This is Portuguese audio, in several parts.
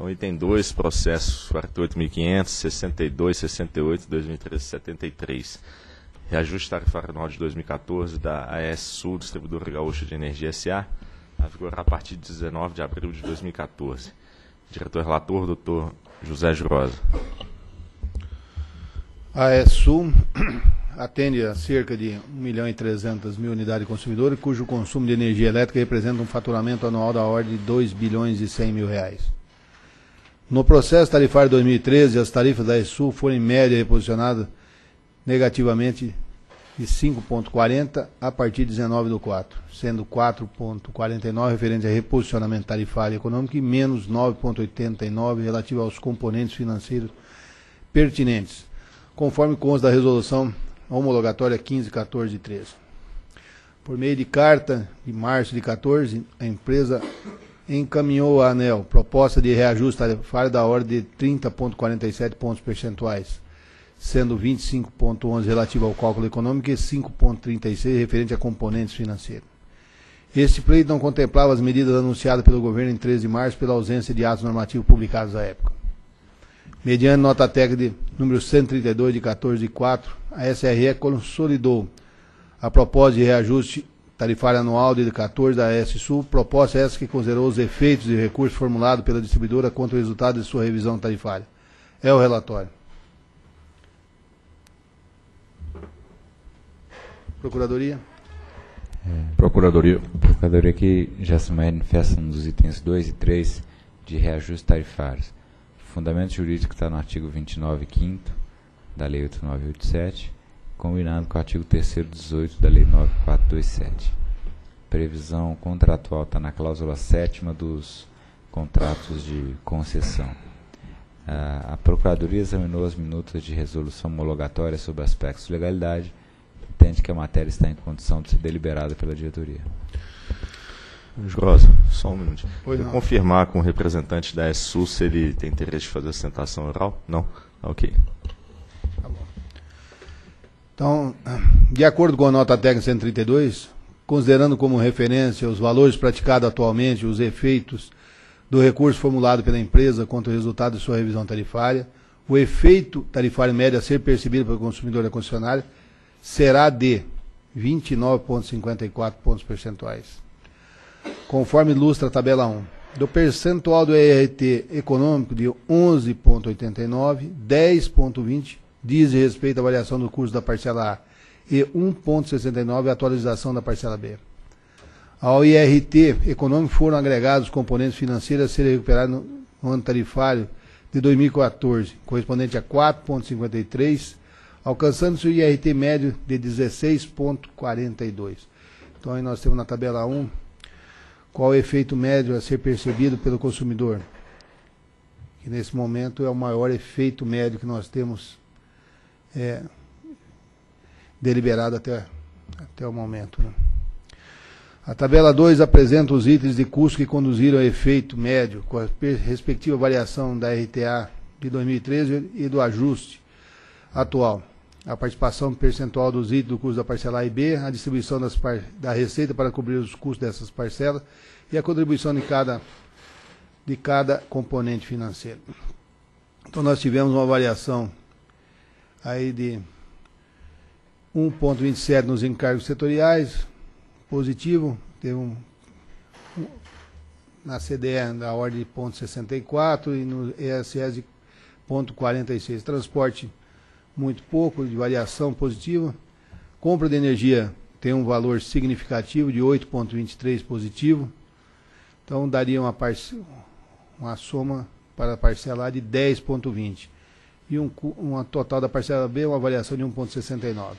Então, item 2, processos 48.500, 62, 68, 2013, 73. Reajuste tarifário anual de 2014 da AES Sul, Distribuidora Gaúcha de Energia SA, a vigorar a partir de 19 de abril de 2014. Diretor relator, doutor José Jurosa. A AES Sul atende a cerca de 1 milhão e 300 mil unidades consumidoras, cujo consumo de energia elétrica representa um faturamento anual da ordem de 2 bilhões e 100 mil reais. No processo tarifário 2013, as tarifas da ESUL foram em média reposicionadas negativamente de 5,40 a partir de 19 do 4, sendo 4,49 referente a reposicionamento tarifário e econômico e menos 9,89 relativo aos componentes financeiros pertinentes, conforme consta da resolução homologatória 1514 de 13. Por meio de carta de março de 14, a empresa encaminhou à ANEL proposta de reajuste tarifário da ordem de 30,47 pontos percentuais, sendo 25,11 relativo ao cálculo econômico e 5,36 referente a componentes financeiros. Este pleito não contemplava as medidas anunciadas pelo governo em 13 de março pela ausência de atos normativos publicados à época. Mediante nota técnica de número 132 de 14 de 4, a SRE consolidou a proposta de reajuste tarifário anual de 14 da S Sul, proposta essa que considerou os efeitos de recurso formulado pela distribuidora contra o resultado de sua revisão tarifária. É o relatório. Procuradoria. É, procuradoria. Procuradoria que já se manifesta nos itens 2 e 3 de reajustes tarifários. O fundamento jurídico está no artigo 29 5 da Lei 8987, combinado com o artigo 3 18 da Lei 9427. Previsão contratual está na cláusula 7 dos contratos de concessão. A Procuradoria examinou as minutas de resolução homologatória sobre aspectos de legalidade entende que a matéria está em condição de ser deliberada pela diretoria. Jurosa, só um minuto. Vou confirmar com o representante da SU se ele tem interesse de fazer a sustentação oral? Não? Ok. Então, de acordo com a nota técnica 132, considerando como referência os valores praticados atualmente, os efeitos do recurso formulado pela empresa contra o resultado de sua revisão tarifária, o efeito tarifário médio a ser percebido pelo consumidor da concessionária será de 29,54 pontos percentuais. Conforme ilustra a tabela 1. Do percentual do ERT econômico de 11,89, 10,20 diz respeito à variação do curso da parcela A e 1,69 a atualização da parcela B. Ao IRT econômico foram agregados os componentes financeiros a serem recuperados no ano tarifário de 2014, correspondente a 4,53 alcançando-se o IRT médio de 16,42. Então aí nós temos na tabela 1 qual é o efeito médio a ser percebido pelo consumidor. Que nesse momento é o maior efeito médio que nós temos é, deliberado até, até o momento. Né? A tabela 2 apresenta os itens de custo que conduziram ao efeito médio, com a respectiva variação da RTA de 2013 e do ajuste atual a participação percentual dos itens do custo da parcela A e B, a distribuição da receita para cobrir os custos dessas parcelas e a contribuição de cada, de cada componente financeiro. Então nós tivemos uma variação aí de 1,27 nos encargos setoriais, positivo, teve um, um na CDE da ordem de 0,64 e no ESS de 0,46. Transporte muito pouco de variação positiva. Compra de energia tem um valor significativo de 8,23 positivo. Então daria uma, uma soma para parcelar de 10,20. E um, uma total da parcela B, uma variação de 1,69,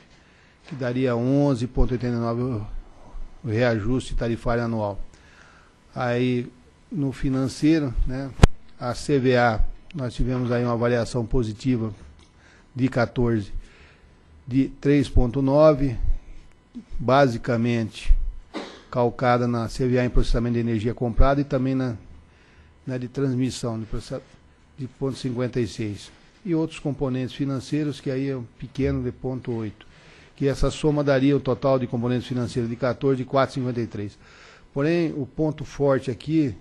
que daria 11,89 o reajuste tarifário anual. Aí no financeiro, né, a CVA, nós tivemos aí uma variação positiva de 14 de 3.9, basicamente calcada na CVA em processamento de energia comprada e também na, na de transmissão de, de ponto 56. E outros componentes financeiros, que aí é um pequeno de ponto 8. Que essa soma daria o total de componentes financeiros de 14 de 4,53. Porém, o ponto forte aqui,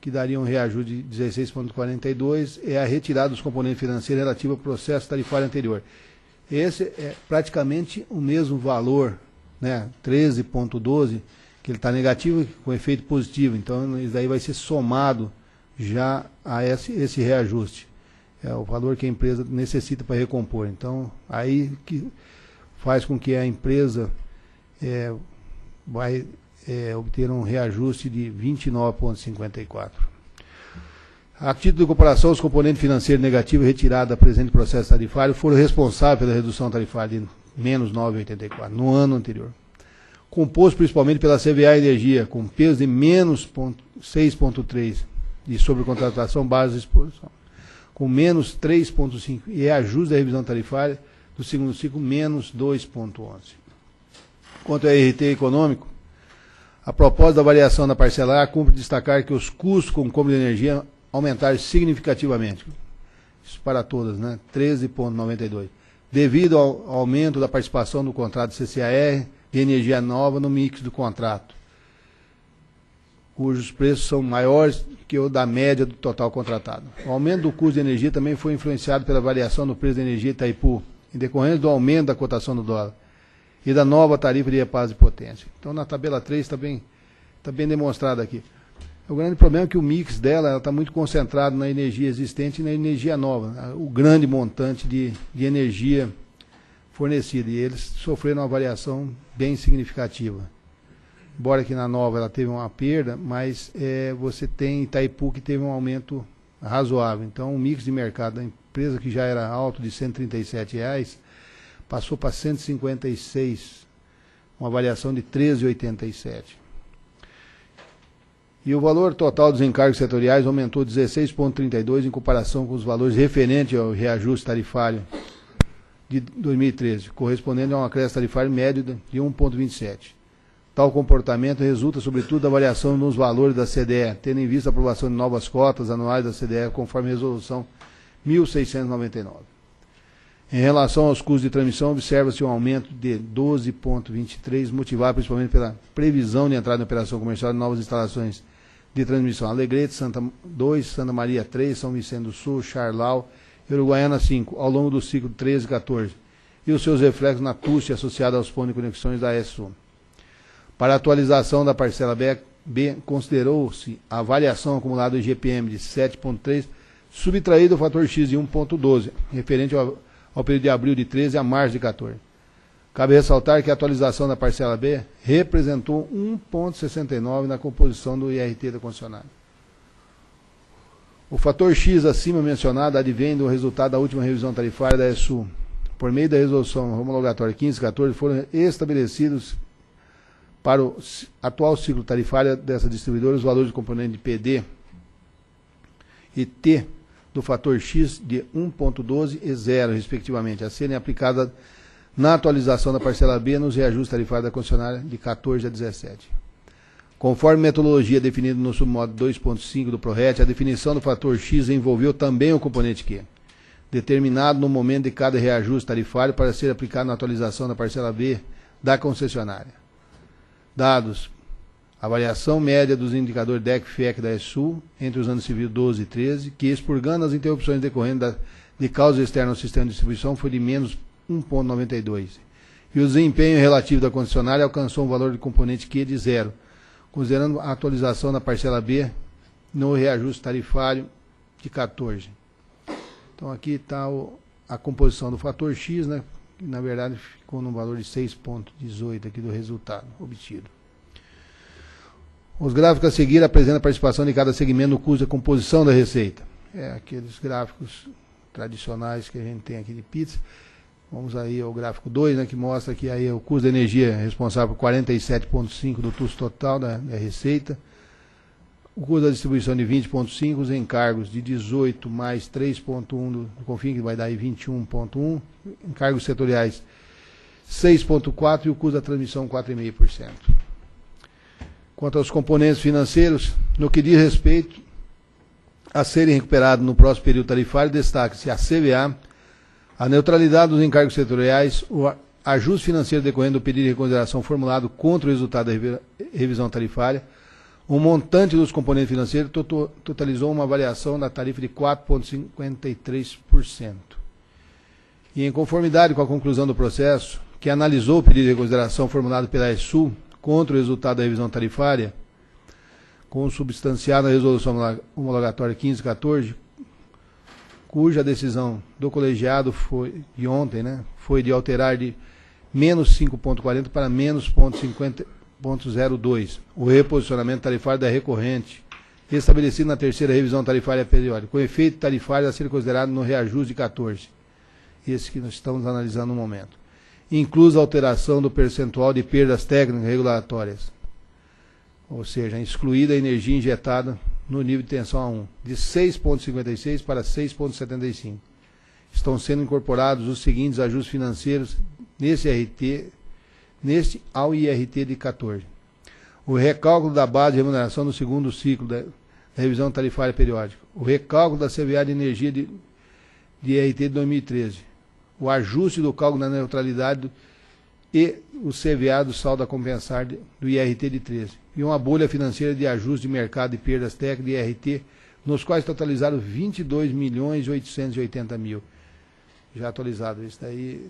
que daria um reajuste de 16,42, é a retirada dos componentes financeiros relativos ao processo tarifário anterior. Esse é praticamente o mesmo valor, né, 13,12, que ele está negativo com efeito positivo. Então, isso daí vai ser somado já a esse, esse reajuste. É o valor que a empresa necessita para recompor. Então, aí que faz com que a empresa é, vai é, obter um reajuste de 29,54. A título de comparação, os componentes financeiros negativos retirados da presente processo tarifário foram responsáveis pela redução tarifária de menos 9,84 no ano anterior. Composto principalmente pela CVA Energia, com peso de menos 6,3 de sobrecontratação base de exposição, com menos 3,5 e é ajuste da revisão tarifária do segundo ciclo, menos 2,11. Quanto ao RT econômico, a propósito da variação da parcela A, cumpre destacar que os custos com compra de energia aumentaram significativamente. Isso para todas, né? 13,92. Devido ao aumento da participação do contrato CCAR de energia nova no mix do contrato, cujos preços são maiores que o da média do total contratado. O aumento do custo de energia também foi influenciado pela variação do preço da energia Itaipu, em decorrência do aumento da cotação do dólar e da nova tarifa de reparo de potência. Então, na tabela 3 está bem, tá bem demonstrado aqui. O grande problema é que o mix dela está muito concentrado na energia existente e na energia nova, o grande montante de, de energia fornecida. E eles sofreram uma variação bem significativa. Embora que na nova ela teve uma perda, mas é, você tem Itaipu que teve um aumento razoável. Então, o mix de mercado da empresa que já era alto de 137 reais, passou para 156, uma variação de 13,87. E o valor total dos encargos setoriais aumentou 16,32 em comparação com os valores referentes ao reajuste tarifário de 2013, correspondendo a um acréscimo tarifário médio de 1,27. Tal comportamento resulta, sobretudo, da variação nos valores da CDE, tendo em vista a aprovação de novas cotas anuais da CDE, conforme a resolução 1699. Em relação aos custos de transmissão, observa-se um aumento de 12,23, motivado principalmente pela previsão de entrada em operação comercial de novas instalações de transmissão. Alegrete, Santa 2, Santa Maria 3, São Vicente do Sul, Charlau e Uruguaiana 5, ao longo do ciclo 13 e 14, e os seus reflexos na TUST associada aos pontos de conexões da SU. Para a atualização da parcela B, B considerou-se a variação acumulada do IGPM de 7,3, subtraído o fator X de 1,12, referente ao, ao período de abril de 13 a março de 14. Cabe ressaltar que a atualização da parcela B representou 1,69 na composição do IRT da concessionária. O fator X acima mencionado advém do resultado da última revisão tarifária da ESU. Por meio da resolução homologatória 1514, foram estabelecidos para o atual ciclo tarifário dessa distribuidora os valores do componente PD e T do fator X de 1,12 e 0, respectivamente, a serem aplicadas na atualização da parcela B nos reajustes tarifários da concessionária de 14 a 17. Conforme metodologia definida no submodo 2.5 do PRORET, a definição do fator X envolveu também o componente Q, determinado no momento de cada reajuste tarifário para ser aplicado na atualização da parcela B da concessionária. Dados a variação média dos indicadores DEC-FEC da ESUL entre os anos civil 12 e 13, que expurgando as interrupções decorrentes da, de causas externas ao sistema de distribuição foi de menos 1,92. E o desempenho relativo da concessionária alcançou um valor de componente Q de zero, considerando a atualização da parcela B no reajuste tarifário de 14. Então aqui está a composição do fator X, né, na verdade ficou no valor de 6,18 aqui do resultado obtido. Os gráficos a seguir apresentam a participação de cada segmento no custo de composição da receita. É aqueles gráficos tradicionais que a gente tem aqui de pizza. Vamos aí ao gráfico 2, né, que mostra que aí o custo da energia é responsável por 47,5% do custo total da, da, receita. O custo da distribuição de 20,5%, os encargos de 18 mais 3,1% do, do Confim, que vai dar aí 21,1%. Encargos setoriais 6,4% e o custo da transmissão 4,5%. Quanto aos componentes financeiros, no que diz respeito a serem recuperados no próximo período tarifário, destaca-se a CVA, a neutralidade dos encargos setoriais, o ajuste financeiro decorrendo do pedido de reconsideração formulado contra o resultado da revisão tarifária, O montante dos componentes financeiros totalizou uma variação da tarifa de 4,53%. E em conformidade com a conclusão do processo, que analisou o pedido de reconsideração formulado pela ESU contra o resultado da revisão tarifária, consubstanciado na resolução homologatória 1514, cuja decisão do colegiado foi de ontem, né, foi de alterar de menos 5,40 para menos 0,02, o reposicionamento tarifário da recorrente, estabelecido na terceira revisão tarifária periódica, com efeito tarifário a ser considerado no reajuste de 14, esse que nós estamos analisando no momento, inclusa a alteração do percentual de perdas técnicas regulatórias, ou seja, excluída a energia injetada no nível de tensão A1, de 6,56 para 6,75. Estão sendo incorporados os seguintes ajustes financeiros nesse RT, neste ao IRT de 14. O recálculo da base de remuneração no segundo ciclo da, revisão tarifária periódica. O recálculo da CVA de energia de, de IRT de 2013. O ajuste do cálculo da neutralidade do, e o CVA do saldo a compensar de, do IRT de 13. E uma bolha financeira de ajuste de mercado e perdas técnicas de IRT, nos quais totalizaram 22 milhões e 880 mil. Já atualizado. Isso daí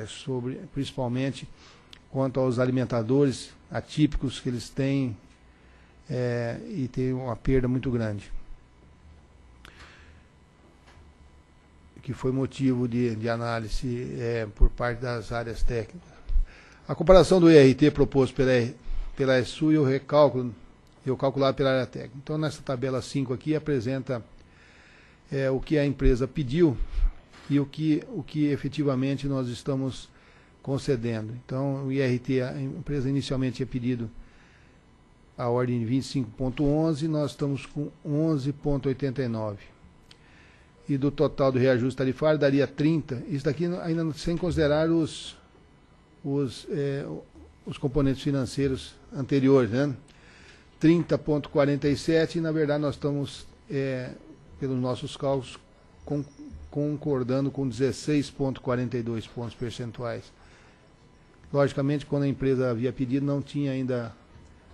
é sobre, principalmente, quanto aos alimentadores atípicos que eles têm é, e tem uma perda muito grande. Que foi motivo de, de análise é, por parte das áreas técnicas. A comparação do IRT proposto pela, pela ESU e o recálculo, e o calculado pela área técnica. Então, nessa tabela 5 aqui, apresenta é, o que a empresa pediu e o que, o que efetivamente nós estamos concedendo. Então, o IRT, a empresa inicialmente tinha pedido a ordem de 25,11, nós estamos com 11,89. E do total do reajuste tarifário daria 30. Isso daqui ainda sem considerar os, os, é, os componentes financeiros anteriores, né? 30,47 e na verdade nós estamos, é, pelos nossos cálculos, concordando com 16,42 pontos percentuais. Logicamente, quando a empresa havia pedido, não tinha ainda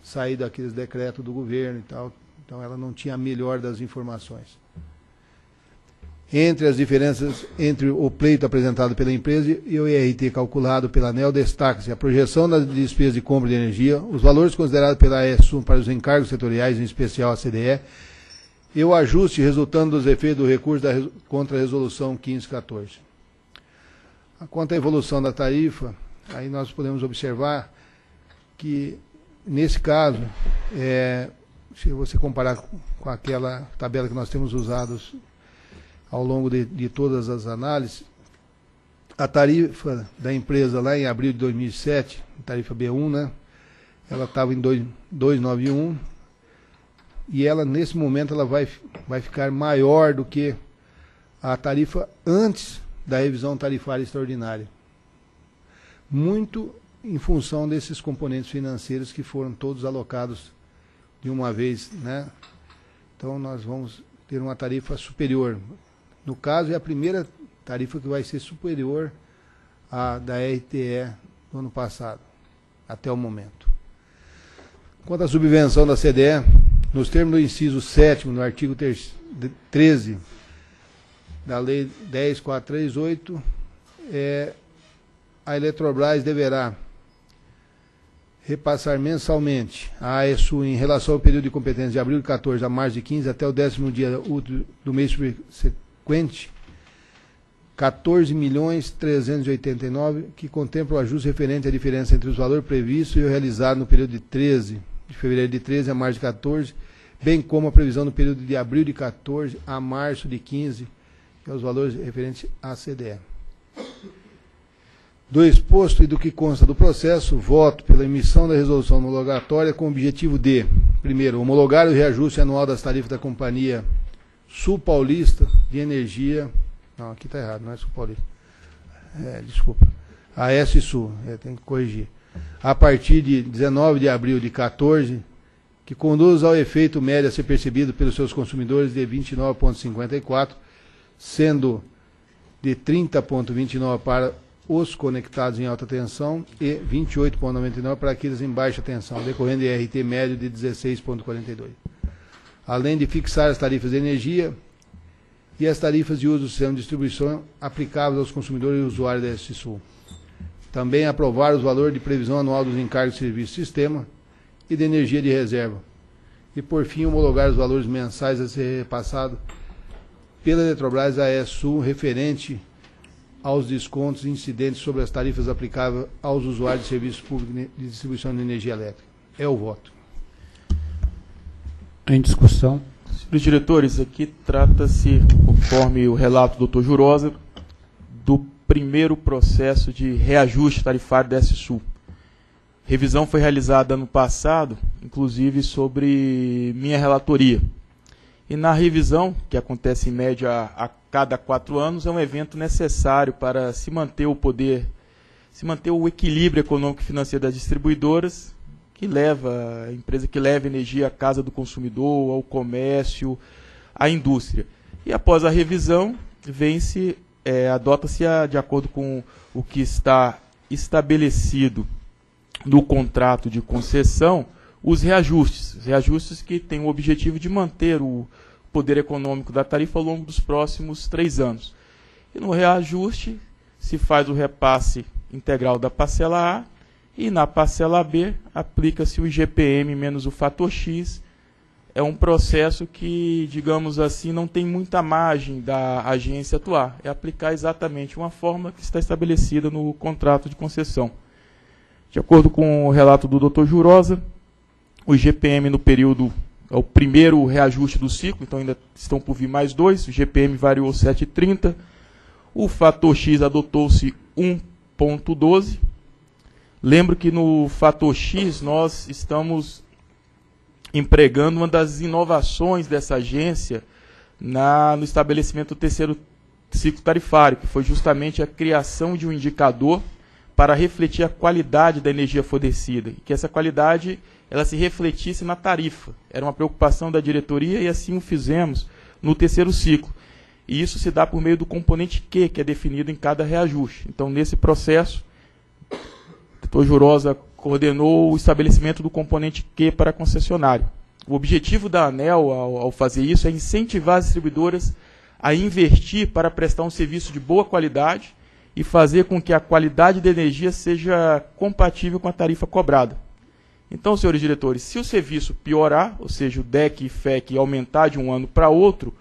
saído aqueles decretos do governo e tal, então ela não tinha a melhor das informações. Entre as diferenças entre o pleito apresentado pela empresa e o IRT calculado pela ANEL, destaca-se a projeção das despesas de compra de energia, os valores considerados pela ESUM para os encargos setoriais, em especial a CDE, e o ajuste resultando dos efeitos do recurso da, contra a resolução 1514. Quanto à evolução da tarifa, aí nós podemos observar que, nesse caso, é, se você comparar com aquela tabela que nós temos usado ao longo de, de todas as análises, a tarifa da empresa lá em abril de 2007, tarifa B1, né, ela estava em 291, e ela nesse momento ela vai, vai ficar maior do que a tarifa antes da revisão tarifária extraordinária. Muito em função desses componentes financeiros que foram todos alocados de uma vez, né? Então nós vamos ter uma tarifa superior. No caso é a primeira tarifa que vai ser superior à da RTE do ano passado, até o momento. Quanto à subvenção da CDE, nos termos do inciso 7 no artigo 13 da Lei 10438, é, a Eletrobras deverá repassar mensalmente a AESU em relação ao período de competência de abril de 14 a março de 15 até o décimo dia do mês subsequente 14 milhões 389, que contempla o ajuste referente à diferença entre os valores previstos e o realizado no período de 13 de fevereiro de 13 a março de 14, bem como a previsão no período de abril de 14 a março de 15, que é os valores referentes à CDE. Do exposto e do que consta do processo, voto pela emissão da resolução homologatória com o objetivo de, primeiro, homologar o reajuste anual das tarifas da Companhia Sul Paulista de Energia. Não, aqui está errado, não é Sul Paulista. É, desculpa. S Sul, é, tem que corrigir a partir de 19 de abril de 14, que conduz ao efeito médio a ser percebido pelos seus consumidores de 29,54, sendo de 30,29 para os conectados em alta tensão e 28,99 para aqueles em baixa tensão, decorrendo de RT médio de 16,42. Além de fixar as tarifas de energia e as tarifas de uso do sistema de distribuição aplicáveis aos consumidores e usuários da SSU. Também aprovar os valores de previsão anual dos encargos de serviço sistema e de energia de reserva. E, por fim, homologar os valores mensais a ser repassado pela Eletrobras à ESU referente aos descontos incidentes sobre as tarifas aplicáveis aos usuários de serviços públicos de distribuição de energia elétrica. É o voto. Em discussão. Senhores diretores, aqui trata-se, conforme o relato do Dr. Jurosa, do primeiro processo de reajuste tarifário da SSU. Revisão foi realizada ano passado, inclusive sobre minha relatoria. E na revisão, que acontece em média a cada quatro anos, é um evento necessário para se manter o poder, se manter o equilíbrio econômico e financeiro das distribuidoras, que leva, a empresa que leva energia à casa do consumidor, ao comércio, à indústria. E após a revisão, vem-se, é, adota-se de acordo com o que está estabelecido no contrato de concessão, os reajustes. Os reajustes que têm o objetivo de manter o poder econômico da tarifa ao longo dos próximos três anos. E no reajuste se faz o repasse integral da parcela A e na parcela B aplica-se o IGPM menos o fator X. É um processo que, digamos assim, não tem muita margem da agência atuar. É aplicar exatamente uma fórmula que está estabelecida no contrato de concessão. De acordo com o relato do Dr. Jurosa, o IGPM no período é o primeiro reajuste do ciclo, então ainda estão por vir mais dois. O GPM variou 7,30. O fator X adotou-se 1,12. Lembro que no fator X nós estamos empregando uma das inovações dessa agência na, no estabelecimento do terceiro ciclo tarifário, que foi justamente a criação de um indicador para refletir a qualidade da energia fornecida, que essa qualidade ela se refletisse na tarifa. Era uma preocupação da diretoria e assim o fizemos no terceiro ciclo. E isso se dá por meio do componente Q, que é definido em cada reajuste. Então, nesse processo, o doutor Jurosa coordenou o estabelecimento do componente Q para concessionário. O objetivo da ANEL, ao, ao fazer isso, é incentivar as distribuidoras a investir para prestar um serviço de boa qualidade e fazer com que a qualidade da energia seja compatível com a tarifa cobrada. Então, senhores diretores, se o serviço piorar, ou seja, o DEC e FEC aumentar de um ano para outro,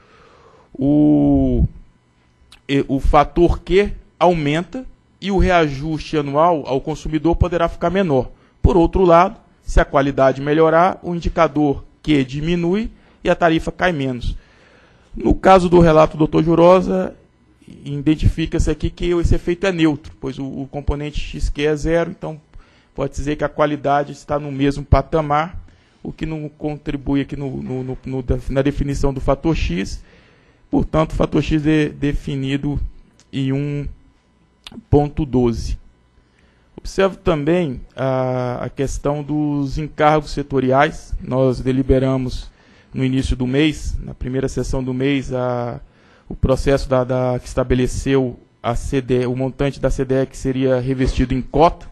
o, o fator Q aumenta e o reajuste anual ao consumidor poderá ficar menor. Por outro lado, se a qualidade melhorar, o indicador Q diminui e a tarifa cai menos. No caso do relato do Dr. Jurosa, identifica-se aqui que esse efeito é neutro, pois o, o componente XQ é zero, então pode dizer que a qualidade está no mesmo patamar, o que não contribui aqui no, no, no, na definição do fator X. Portanto, o fator X é definido em 1.12. Observo também a, a, questão dos encargos setoriais. Nós deliberamos no início do mês, na primeira sessão do mês, a, o processo da, da, que estabeleceu a CDE, o montante da CDE que seria revestido em cota.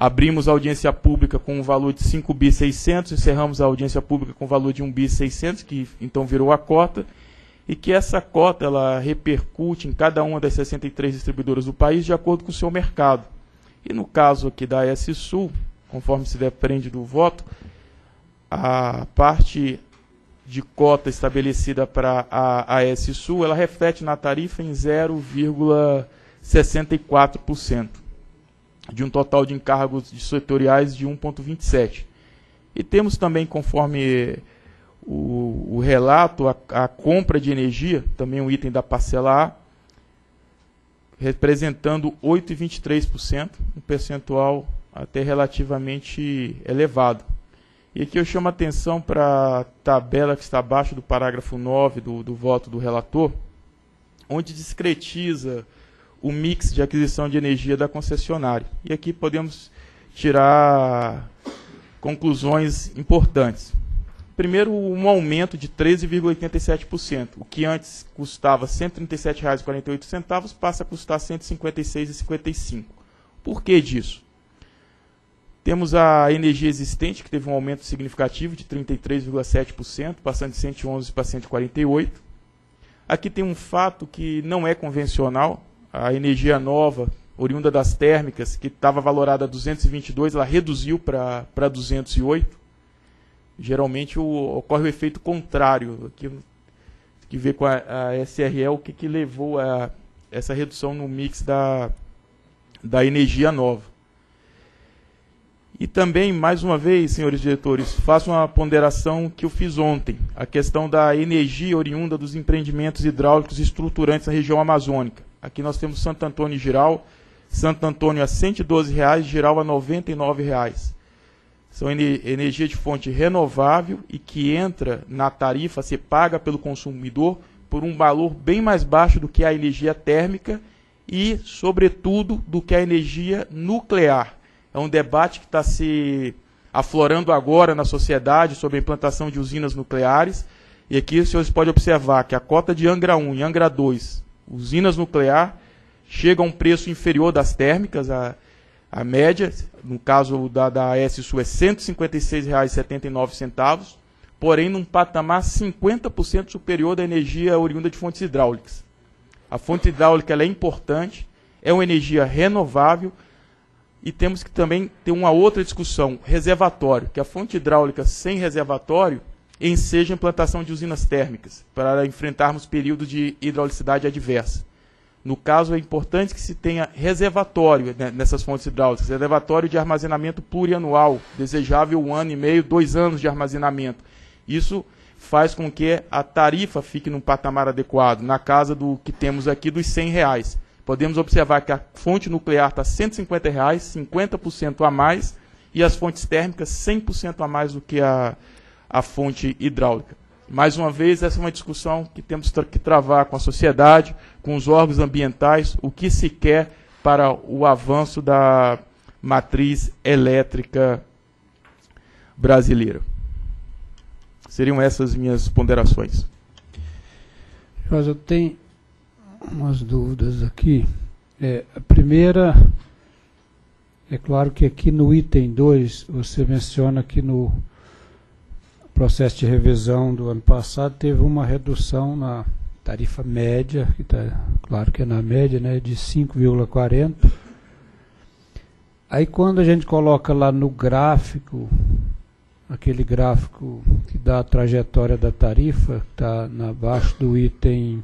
Abrimos a audiência pública com um valor de 5 bi 600, encerramos a audiência pública com o valor de 1 bi 600, que então virou a cota, e que essa cota ela repercute em cada uma das 63 distribuidoras do país de acordo com o seu mercado. E no caso aqui da S Sul, conforme se depende do voto, a parte de cota estabelecida para a AS Sul, ela reflete na tarifa em 0,64% de um total de encargos setoriais de 1,27. E temos também, conforme o, o relato, a, a, compra de energia, também um item da parcela A, representando 8,23%, um percentual até relativamente elevado. E aqui eu chamo a atenção para a tabela que está abaixo do parágrafo 9 do, do voto do relator, onde discretiza o mix de aquisição de energia da concessionária. E aqui podemos tirar conclusões importantes. primeiro, um aumento de 13,87%. O que antes custava R$ 137,48 passa a custar R$ 156,55. Por que disso? Temos a energia existente, que teve um aumento significativo de 33,7%, passando de 111 para 148. Aqui tem um fato que não é convencional. A energia nova, oriunda das térmicas, que estava valorada a 222, ela reduziu para 208. Geralmente o, ocorre o efeito contrário, que, que vê com a, a SRL, o que, que levou a essa redução no mix da, da energia nova. E também, mais uma vez, senhores diretores, faço uma ponderação que eu fiz ontem, a questão da energia oriunda dos empreendimentos hidráulicos estruturantes na região amazônica. Aqui nós temos Santo Antônio e Giral, Santo Antônio a 112 reais, Giral a 99 reais. São energia de fonte renovável e que entra na tarifa, se paga pelo consumidor por um valor bem mais baixo do que a energia térmica e, sobretudo, do que a energia nuclear. É um debate que está se aflorando agora na sociedade sobre a implantação de usinas nucleares. E aqui os senhores podem observar que a cota de Angra 1 e Angra 2, usinas nuclear, chega a um preço inferior das térmicas. A, a média, no caso da, da AS-Sul, é R$ 156,79, porém num patamar 50% superior da energia oriunda de fontes hidráulicas. A fonte hidráulica é importante, é uma energia renovável, e temos que também ter uma outra discussão, reservatório, que a fonte hidráulica sem reservatório enseja a implantação de usinas térmicas, para enfrentarmos períodos de hidraulicidade adversa. No caso, é importante que se tenha reservatório né, nessas fontes hidráulicas, reservatório de armazenamento plurianual, desejável um ano e meio, dois anos de armazenamento. Isso faz com que a tarifa fique num patamar adequado, na casa do que temos aqui dos 100 reais podemos observar que a fonte nuclear está 150 reais, 50% a mais, e as fontes térmicas 100% a mais do que a, a fonte hidráulica. Mais uma vez, essa é uma discussão que temos que travar com a sociedade, com os órgãos ambientais, o que se quer para o avanço da matriz elétrica brasileira. Seriam essas minhas ponderações. Mas eu tenho umas dúvidas aqui. É, a primeira, é claro que aqui no item 2, você menciona que no processo de revisão do ano passado teve uma redução na tarifa média, que está claro que é na média, né, de 5,40. Aí quando a gente coloca lá no gráfico, aquele gráfico que dá a trajetória da tarifa, está abaixo do item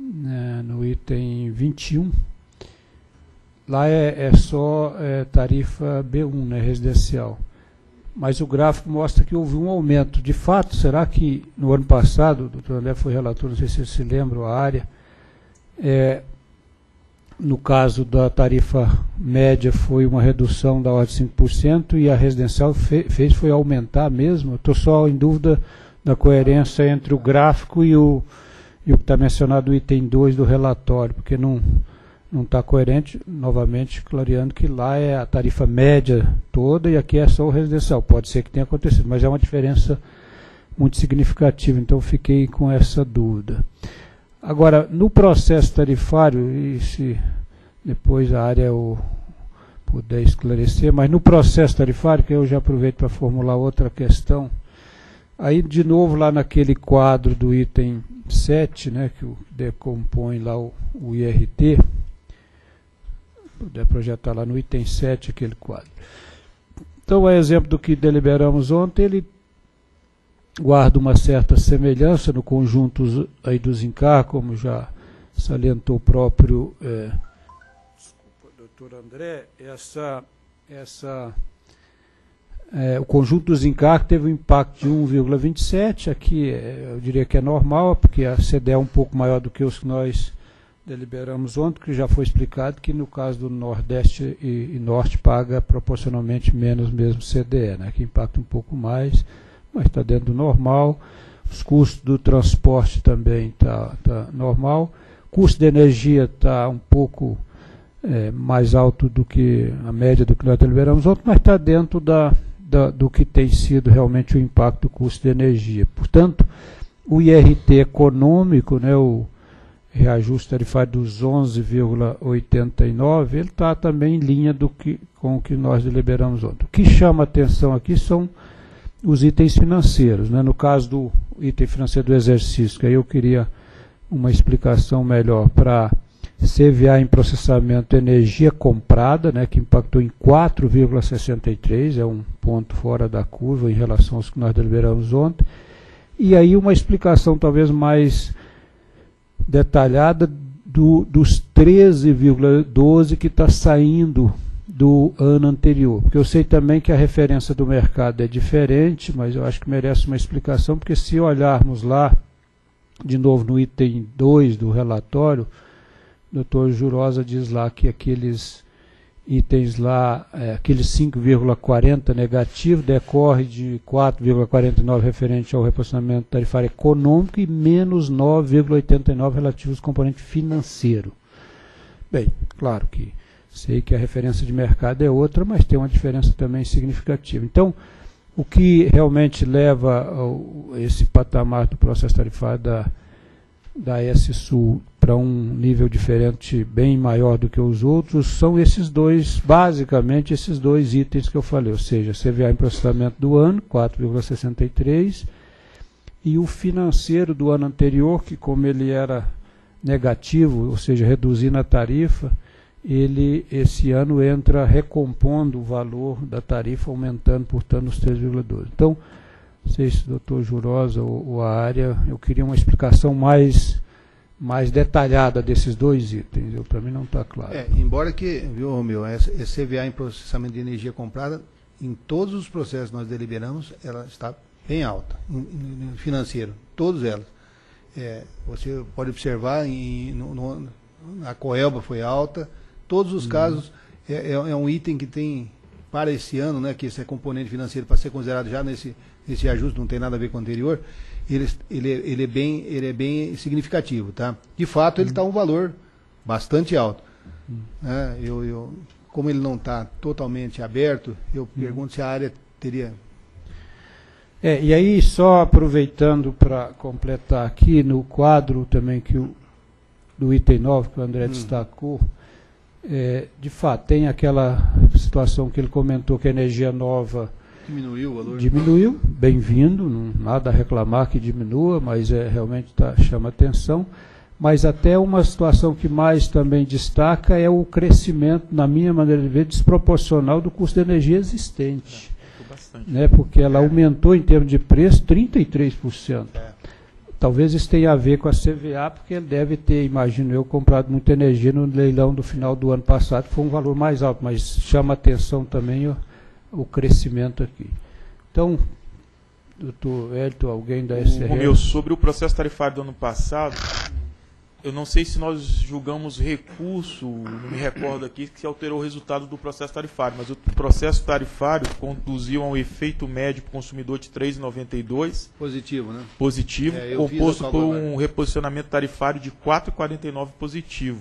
né, no item 21, lá é, é só é, tarifa B1, né, residencial. Mas o gráfico mostra que houve um aumento. De fato, será que no ano passado, o doutor André foi relator, não sei se se lembra a área, é, no caso da tarifa média foi uma redução da ordem de 5% e a residencial fe, fez foi aumentar mesmo. Estou só em dúvida da coerência entre o gráfico e o, e o que está mencionado no item 2 do relatório, porque não não está coerente, novamente clareando que lá é a tarifa média toda e aqui é só o residencial. Pode ser que tenha acontecido, mas é uma diferença muito significativa, então fiquei com essa dúvida. Agora, no processo tarifário, e se depois a área o puder esclarecer, mas no processo tarifário, que eu já aproveito para formular outra questão, aí de novo lá naquele quadro do item 7, né, que decompõe lá o, o IRT, puder projetar lá no item 7 aquele quadro. Então, é exemplo do que deliberamos ontem, ele guarda uma certa semelhança no conjunto aí dos INCAR, como já salientou o próprio é, desculpa, doutor André, essa, essa é, o conjunto dos encargos teve um impacto de 1,27, aqui é, eu diria que é normal, porque a CDE é um pouco maior do que os que nós deliberamos ontem, que já foi explicado que no caso do Nordeste e, e Norte paga proporcionalmente menos mesmo CDE, né, que impacta um pouco mais, mas está dentro do normal. Os custos do transporte também está tá normal. Custo de energia está um pouco é, mais alto do que a média do que nós deliberamos ontem, mas está dentro da, da, do que tem sido realmente o impacto do custo de energia. Portanto, o IRT econômico, né, o reajuste tarifário dos 11,89, ele está também em linha do que, com o que nós deliberamos ontem. O que chama atenção aqui são os itens financeiros. Né? No caso do item financeiro do exercício, que aí eu queria uma explicação melhor para CVA em processamento energia comprada, né, que impactou em 4,63, é um ponto fora da curva em relação aos que nós deliberamos ontem. E aí uma explicação talvez mais detalhada do, dos 13,12 que está saindo do ano anterior. Porque eu sei também que a referência do mercado é diferente, mas eu acho que merece uma explicação, porque se olharmos lá, de novo no item 2 do relatório, o doutor Jurosa diz lá que aqueles itens lá, é, aqueles 5,40 negativo, decorre de 4,49 referente ao reposicionamento tarifário econômico e menos 9,89 relativos ao componente financeiro. Bem, claro que sei que a referência de mercado é outra, mas tem uma diferença também significativa. Então, o que realmente leva ao, esse patamar do processo tarifário da, da S-Sul para um nível diferente, bem maior do que os outros, são esses dois, basicamente esses dois itens que eu falei, ou seja, CVA em processamento do ano, 4,63, e o financeiro do ano anterior, que como ele era negativo, ou seja, reduzindo a tarifa, ele esse ano entra recompondo o valor da tarifa, aumentando, portanto, os 3,12. Então, não sei se o doutor Jurosa ou, ou a área, eu queria uma explicação mais mais detalhada desses dois itens. Para mim não está claro. É, embora que, viu, Romeu, esse CVA em processamento de energia comprada, em todos os processos que nós deliberamos, ela está bem alta, em, em financeiro, todos elas. É, você pode observar, em, no, no, a Coelba foi alta, todos os uhum. casos, é, é, é, um item que tem, para esse ano, né, que esse é componente financeiro, para ser considerado já nesse, nesse ajuste, não tem nada a ver com o anterior, ele, ele, ele, é, bem, ele é bem significativo. Tá? De fato, ele está um valor bastante alto. É, eu, eu, como ele não está totalmente aberto, eu pergunto se a área teria. É, e aí, só aproveitando para completar aqui no quadro também que o, do item 9 que o André hum. destacou, é, de fato, tem aquela situação que ele comentou que a energia nova Diminuiu o valor? Diminuiu, bem-vindo, nada a reclamar que diminua, mas é, realmente tá, chama atenção. Mas até uma situação que mais também destaca é o crescimento, na minha maneira de ver, desproporcional do custo de energia existente. É, né, porque ela aumentou em termos de preço 33%. É. Talvez isso tenha a ver com a CVA, porque ele deve ter, imagino eu, comprado muita energia no leilão do final do ano passado, que foi um valor mais alto, mas chama atenção também o crescimento aqui. Então, doutor Hélito, alguém da SRE? Romeu, sobre o processo tarifário do ano passado, eu não sei se nós julgamos recurso, não me recordo aqui, que alterou o resultado do processo tarifário, mas o processo tarifário conduziu a um efeito médio para o consumidor de 3,92. Positivo, né? Positivo, é, composto por um reposicionamento tarifário de 4,49 positivo.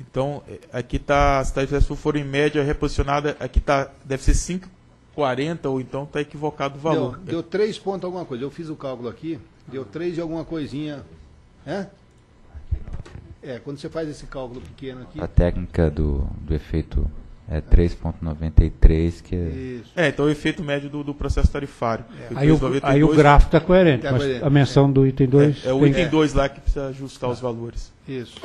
Então, é, aqui está, se tarifas for em média reposicionada, aqui tá, deve ser 5,40 ou então está equivocado o valor. Deu, deu 3 pontos alguma coisa. Eu fiz o cálculo aqui, deu 3 e alguma coisinha. É? É, quando você faz esse cálculo pequeno aqui. A técnica do, do efeito é 3,93 que é... Isso. É, então o efeito médio do, do processo tarifário. É. Aí, o, aí, o, gráfico está coerente, tá coerente, a menção é. do item 2... É, é, o item 2 lá que precisa ajustar os valores. Isso.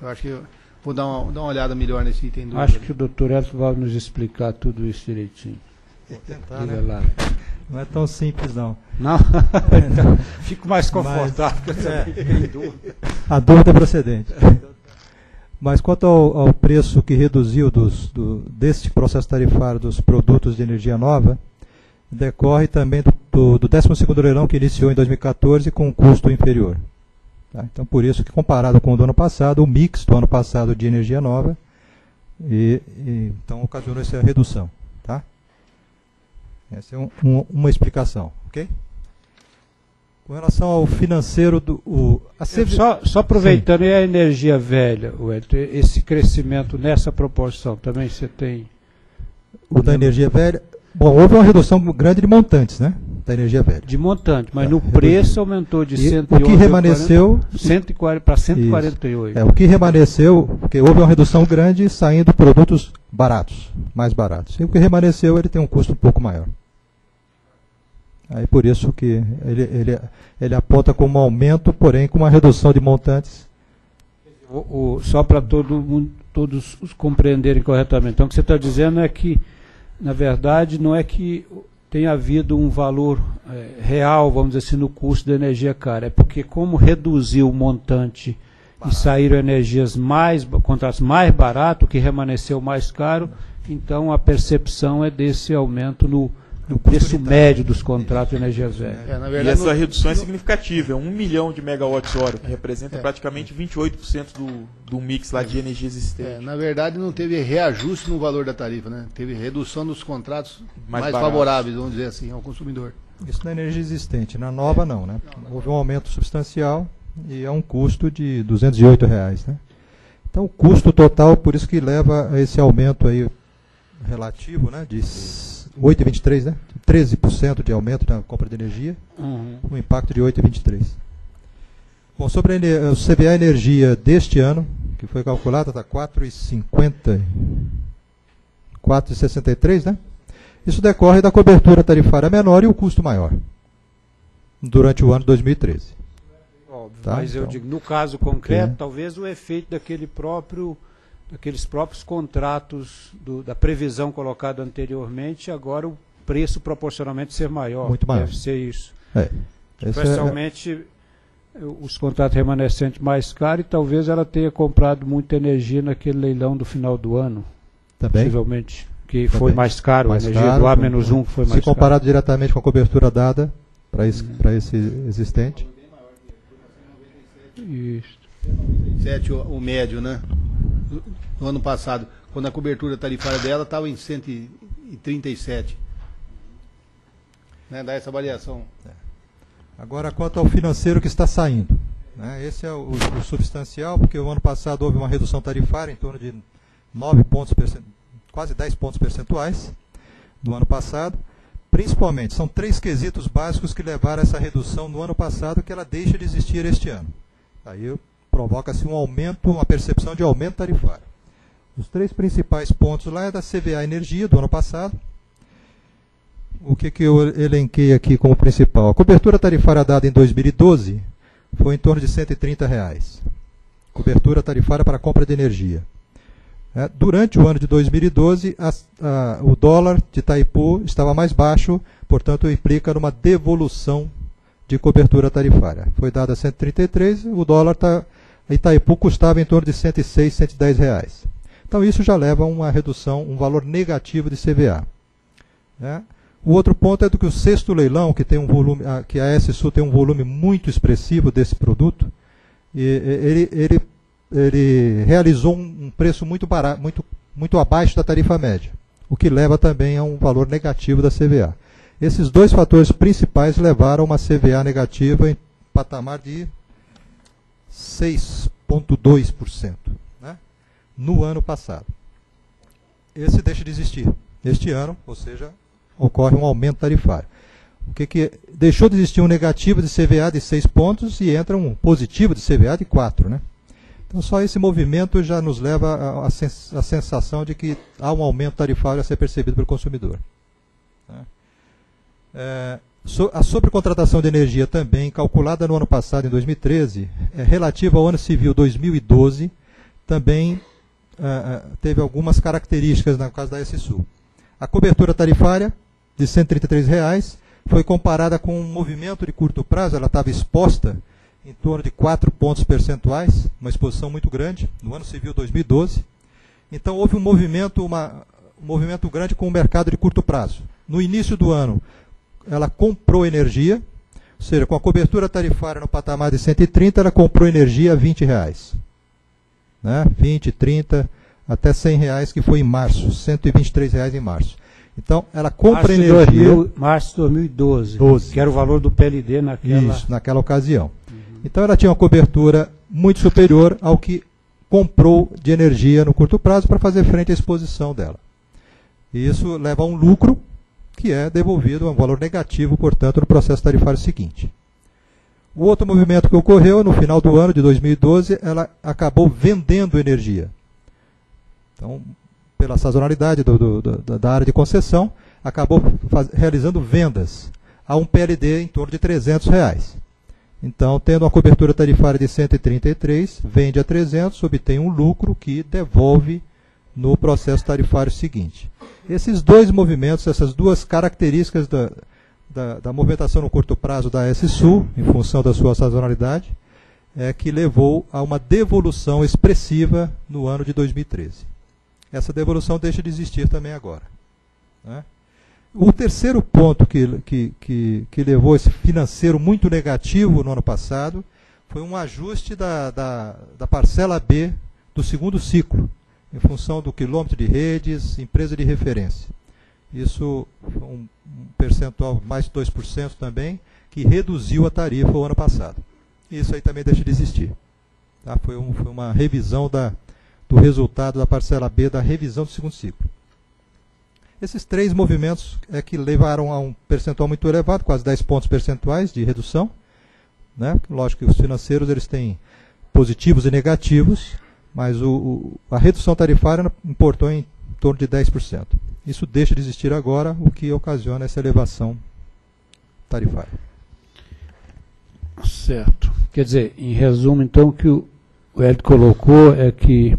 Eu acho que Vou dar uma, dar uma olhada melhor nesse item do. Acho que o doutor Elton vai nos explicar tudo isso direitinho. Vou tentar, né? lá. Não é tão simples, não. Não? então, fico mais confortável. Mas, é, a dúvida é procedente. Mas quanto ao, ao preço que reduziu dos, do, deste processo tarifário dos produtos de energia nova, decorre também do, do, do 12º leilão que iniciou em 2014 com um custo inferior. Tá? Então, por isso que comparado com o do ano passado, o mix do ano passado de energia nova, e, e então ocasionou essa redução. Tá? Essa é um, um, uma explicação, ok? Com relação ao financeiro do. O, CV... só, só aproveitando, Sim. e a energia velha, Wellington, esse crescimento nessa proporção também você tem. O da energia velha, Bom, houve uma redução grande de montantes, né? Da energia velha. De montante, mas É, no preço aumentou de E 111 o que remanesceu, 140 para 148. é, o que remanesceu, porque houve uma redução grande saindo produtos baratos, mais baratos. E o que remanesceu, ele tem um custo um pouco maior. Aí por isso que ele, ele, ele aponta como um aumento, porém com uma redução de montantes. O- o- só para todo mundo- todos os compreenderem corretamente. Então, o que você está dizendo é que, na verdade, não é que tenha havido um valor eh, real, vamos dizer assim, no custo da energia cara. É porque, como reduziu o montante e saíram energias mais, contratos mais baratos, o que remanesceu mais caro, então a percepção é desse aumento no, no preço médio dos contratos de energias velhas. É, na E verdade, essa no- redução é significativa, é 1 milhão de megawatts-hora, que representa É. praticamente 28% do, do mix lá de energia é, existente. na verdade, não teve reajuste no valor da tarifa, né? Teve redução dos contratos Mais mais, favoráveis, vamos dizer assim, ao consumidor. Isso na energia existente. Na nova, não. Né? Houve um aumento substancial e é um custo de 208 reais. Né? Então, o custo total, por isso que leva a esse aumento aí relativo né? de 8,23, né? 13% de aumento na compra de energia, Uhum. um impacto de 8,23. Bom, sobre a o CBA Energia deste ano, que foi calculado, está 4,50, 4,63, né? Isso decorre da cobertura tarifária menor e o custo maior durante o ano 2013. Óbvio, Tá, mas eu então. digo, no caso concreto, É. talvez o efeito daquele próprio, daqueles próprios contratos do- da previsão colocada anteriormente, agora o preço proporcionalmente ser maior. Muito maior. Deve ser isso. É. É- Especialmente eh, os contratos remanescentes mais caros e talvez ela tenha comprado muita energia naquele leilão do final do ano, também. possivelmente. Que Também. foi mais caro, mais a energia caro, do A-1 que foi Se mais caro. comparado diretamente com a cobertura dada para esse, pra esse existente. Isso. 7 o, o médio, né? No, no ano passado, quando a cobertura tarifária dela estava em 137. Né? Dá essa variação. Agora, quanto ao financeiro que está saindo. né, esse é o, o substancial, porque o ano passado houve uma redução tarifária em torno de 9 pontos, quase 10 pontos percentuais no ano passado. Principalmente, são três quesitos básicos que levaram a essa redução no ano passado, que ela deixa de existir este ano. Aí provoca-se um aumento, uma percepção de aumento tarifário. Os três principais pontos lá é da CVA Energia do ano passado, o que, que eu elenquei aqui como principal? A cobertura tarifária dada em 2012 foi em torno de 130 reais. Cobertura tarifária para compra de energia. É, durante o ano de 2012, as- a- o dólar de Itaipu estava mais baixo, portanto, implica numa devolução de cobertura tarifária. Foi dada 133, o dólar tá, Itaipu custava em torno de 106, 110 reais. Então isso já leva a uma redução, um valor negativo de CVA. né? O outro ponto é do que o sexto leilão, que tem um volume, que a S-Sul tem um volume muito expressivo desse produto, e, ele, ele, ele realizou um, preço muito barato, muito, muito abaixo da tarifa média, o que leva também a um valor negativo da CVA. Esses dois fatores principais levaram a uma CVA negativa em patamar de 6,2% né? No ano passado. Esse deixa de existir. Este ano, ou seja, ocorre um aumento tarifário. O que, que deixou de existir um negativo de CVA de 6 pontos e entra um positivo de CVA de 4, né? Então só esse movimento já nos leva à- à sens- à sensação de que há um aumento tarifário a ser percebido pelo consumidor. né? É, a sobrecontratação de energia também, calculada no ano passado, em 2013, é relativa ao ano civil 2012, também ah, ah, teve algumas características no caso da S-Sul. A cobertura tarifária de 133 reais foi comparada com um movimento de curto prazo, ela estava exposta em torno de 4 pontos percentuais, uma exposição muito grande, no ano civil 2012. Então houve um movimento, uma, um movimento grande com o mercado de curto prazo. No início do ano, ela comprou energia, ou seja, com a cobertura tarifária no patamar de 130, ela comprou energia a 20 reais. Né? 20, 30, até 100 reais, que foi em março, 123 reais em março. Então, ela compra março energia 2000 março de 2012, 12. que era o valor do PLD naquela. isso, naquela ocasião. Então, ela tinha uma cobertura muito superior ao que comprou de energia no curto prazo para fazer frente à exposição dela. E isso leva a um lucro que é devolvido um valor negativo, portanto, no processo tarifário seguinte. O outro movimento que ocorreu no final do ano de 2012, ela acabou vendendo energia. Então, pela sazonalidade do, do, da área de concessão, acabou faz, realizando vendas a um PLD em torno de 300 reais. Então, tendo uma cobertura tarifária de 133, vende a 300, obtém um lucro que devolve no processo tarifário seguinte. Esses dois movimentos, essas duas características da, da, da movimentação no curto prazo da S-Sul, em função da sua sazonalidade, é que levou a uma devolução expressiva no ano de 2013. Essa devolução deixa de existir também agora. Né? O terceiro ponto que, que, que, que, levou esse financeiro muito negativo no ano passado foi um ajuste da, da, da parcela B do segundo ciclo, em função do quilômetro de redes, empresa de referência. Isso um, um percentual mais de 2% também, que reduziu a tarifa o ano passado. Isso aí também deixa de existir. Tá? Foi, um, foi uma revisão da, do resultado da parcela B da revisão do segundo ciclo. Esses três movimentos é que levaram a um percentual muito elevado, quase 10 pontos percentuais de redução. Né? Lógico que os financeiros eles têm positivos e negativos, mas o, o, a redução tarifária importou em torno de 10%. Isso deixa de existir agora, o que ocasiona essa elevação tarifária. Certo. Quer dizer, em resumo, então, o que o Hélio colocou é que,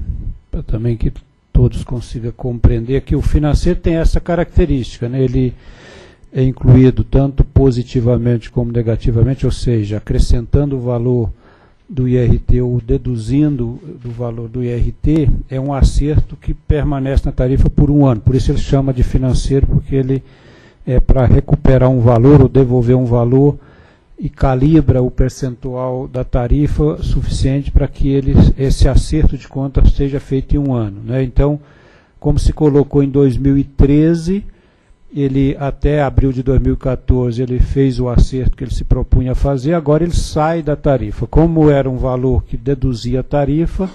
também que todos consigam compreender, que o financeiro tem essa característica, né? ele é incluído tanto positivamente como negativamente, ou seja, acrescentando o valor do IRT ou deduzindo do valor do IRT é um acerto que permanece na tarifa por um ano. Por isso ele chama de financeiro, porque ele é para recuperar um valor ou devolver um valor e calibra o percentual da tarifa suficiente para que ele, esse acerto de conta seja feito em um ano. Né? Então, como se colocou em 2013 ele até abril de 2014 ele fez o acerto que ele se propunha a fazer, agora ele sai da tarifa. Como era um valor que deduzia a tarifa,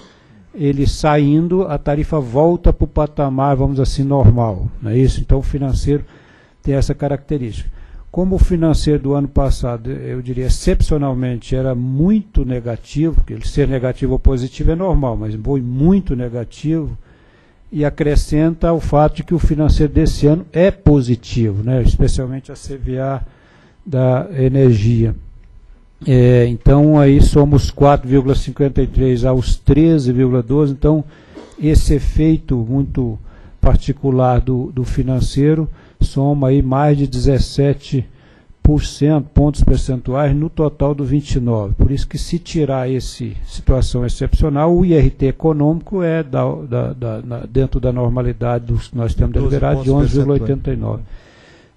ele saindo, a tarifa volta para o patamar, vamos assim, normal. Não é isso? Então o financeiro tem essa característica. Como o financeiro do ano passado, eu diria excepcionalmente, era muito negativo, porque ele ser negativo ou positivo é normal, mas foi muito negativo, e acrescenta o fato de que o financeiro desse ano é positivo, né, especialmente a CVA da energia. É, então aí somos 4,53 aos 13,12, então esse efeito muito particular do, do financeiro soma aí mais de 17 pontos percentuais no total do 29. Por isso que se tirar essa situação excepcional, o IRT econômico é da, da, da, dentro da normalidade dos que nós temos deliberado de 11,89.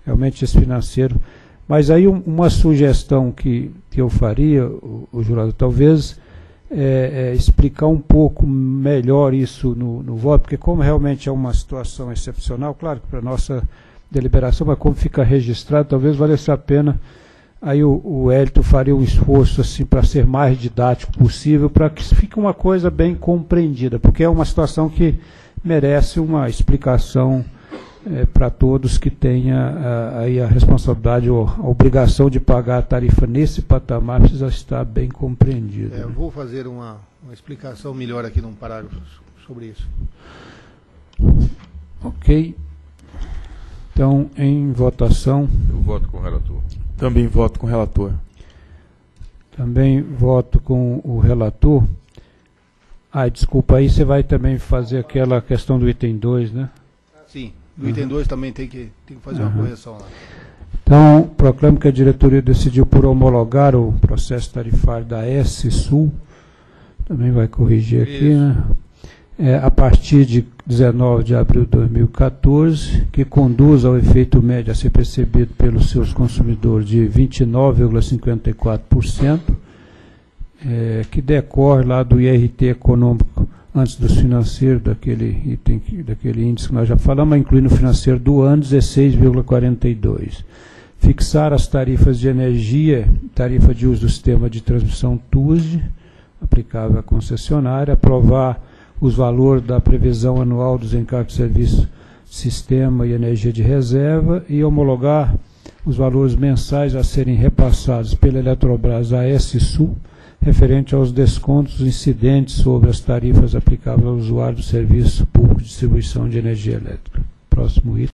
Realmente esse financeiro. Mas aí um, uma sugestão que, que eu faria, o, o jurado, talvez é, é, explicar um pouco melhor isso no, no voto, porque como realmente é uma situação excepcional, claro que para nossa deliberação, mas como fica registrado, talvez valesse a pena. Aí o, o Hélito faria um esforço assim para ser mais didático possível, para que fique uma coisa bem compreendida, porque é uma situação que merece uma explicação é, para todos que tenha a, aí a responsabilidade ou a obrigação de pagar a tarifa nesse patamar precisa estar bem compreendida. É, eu vou fazer uma, uma explicação melhor aqui num parágrafo sobre isso. Ok. Então, em votação. Eu voto com o relator. Também voto com o relator. Também voto com o relator. Ah, desculpa, aí você vai também fazer aquela questão do item 2, né? Sim, do uhum. item 2 também tem que, tem que fazer uhum. uma correção lá. Então, proclamo que a diretoria decidiu por homologar o processo tarifário da S-Sul. Também vai corrigir aqui, Isso. né? é, a partir de 19 de abril de 2014, que conduz ao efeito médio a ser percebido pelos seus consumidores de 29,54%, é, que decorre lá do IRT econômico antes dos financeiros, daquele, item, daquele índice que nós já falamos, incluindo o financeiro do ano, 16,42%. Fixar as tarifas de energia, tarifa de uso do sistema de transmissão TUSD, aplicável à concessionária, aprovar os valores da previsão anual dos encargos de serviço sistema e energia de reserva e homologar os valores mensais a serem repassados pela Eletrobras à S-Sul, referente aos descontos incidentes sobre as tarifas aplicáveis ao usuário do serviço público de distribuição de energia elétrica. Próximo item.